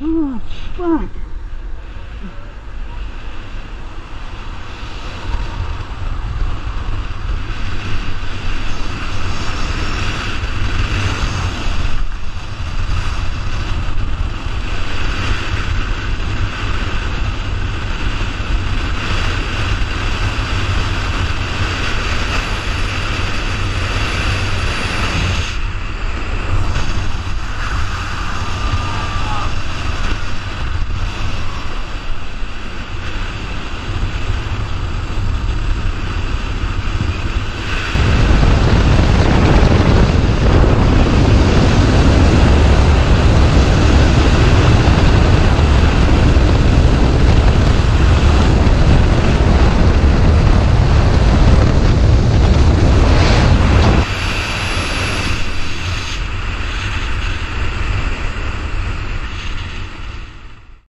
Oh, fuck.